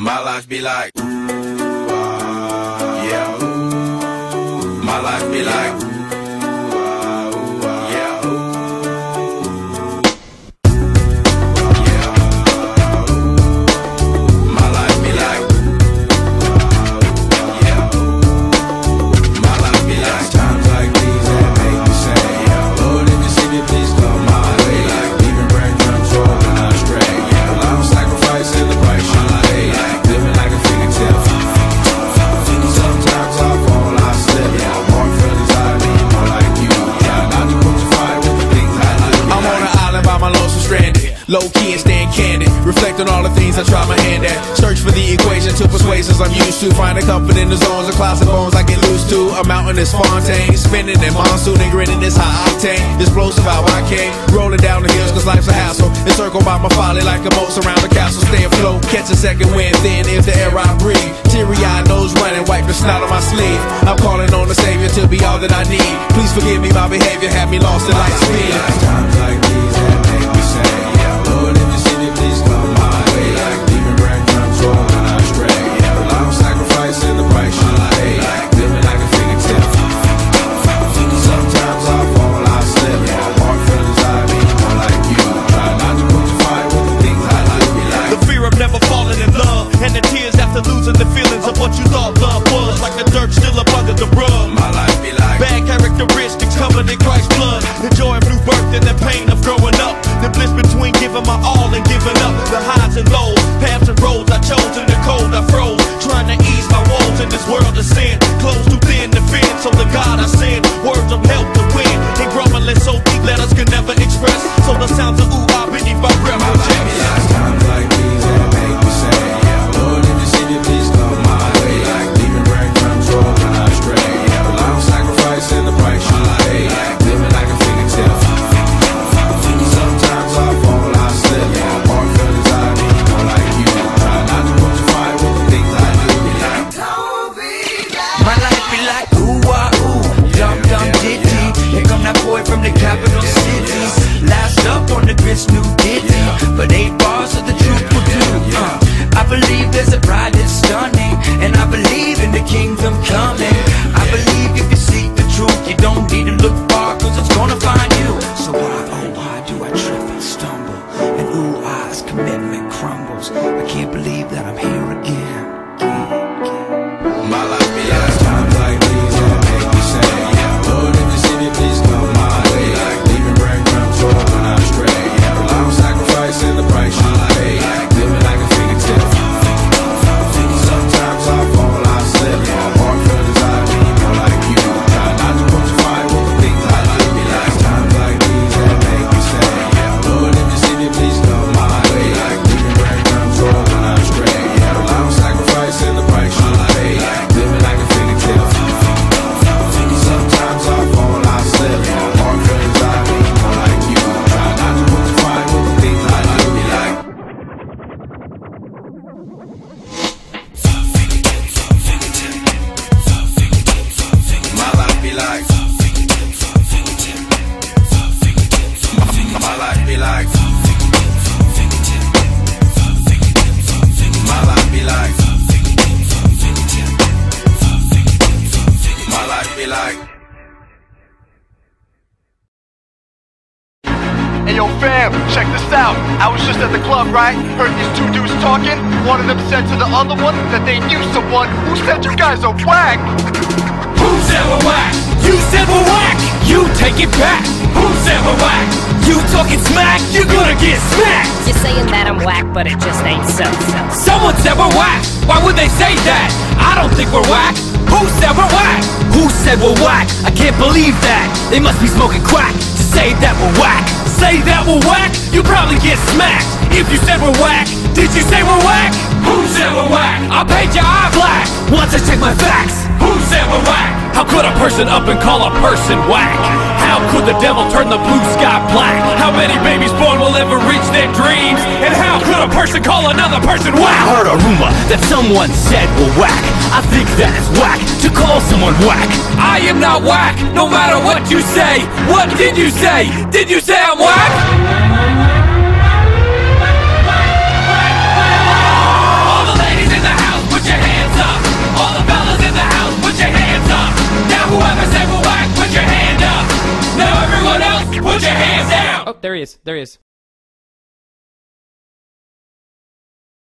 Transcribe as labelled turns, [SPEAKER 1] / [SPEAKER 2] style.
[SPEAKER 1] My life be like, ooh, ah, yeah, ooh. My life be like,
[SPEAKER 2] Low key and staying candid. Reflect on all the things I try my hand at. Search for the equation to persuasions I'm used to. Find Finding comfort in the zones of clouds bones I get loose to. A mountain is Fontaine. Spinning in monsoon and grinning is high octane. Explosive how I came. Rolling down the hills cause life's a hassle. Encircled by my folly like a moat around the castle. Stay afloat. Catch a second wind thin if the air I breathe. Teary eyed nose running. Wipe the snot on my sleeve. I'm calling on the savior to be all that I need. Please forgive me my behavior. Had me lost in light speed.
[SPEAKER 3] But eight bars of the truth will do. Uh, I believe there's a bride that's stunning, and I believe in the kingdom coming.
[SPEAKER 4] Fam, check this out. I was just at the club, right? Heard these two dudes talking. One of them said to the other one that they knew someone who said you guys are whack.
[SPEAKER 5] Who said we're whack? You said we're whack. You take it back. Who said we're whack? You talking smack? You're gonna get smacked.
[SPEAKER 6] You're saying that I'm whack, but it just ain't so.
[SPEAKER 5] Someone said we're whack. Why would they say that? I don't think we're whack. Who said we're whack? Who said we're whack? I can't believe that. They must be smoking crack to say that we're whack. Say that we're whack? You probably get smacked. If you said we're whack, did you say we're whack? Who said we're whack? I'll paint your eye black once I check my facts. Who said we're whack? How could a person up and call a person whack? How could the devil turn the blue sky black? How many babies born will ever reach their dreams? And how could a person call another person whack? I heard a rumor that someone said we're whack. I think that is whack to call someone whack. I am not whack, no matter what you say. What did you say? Did you say I'm whack? There he is. There he is.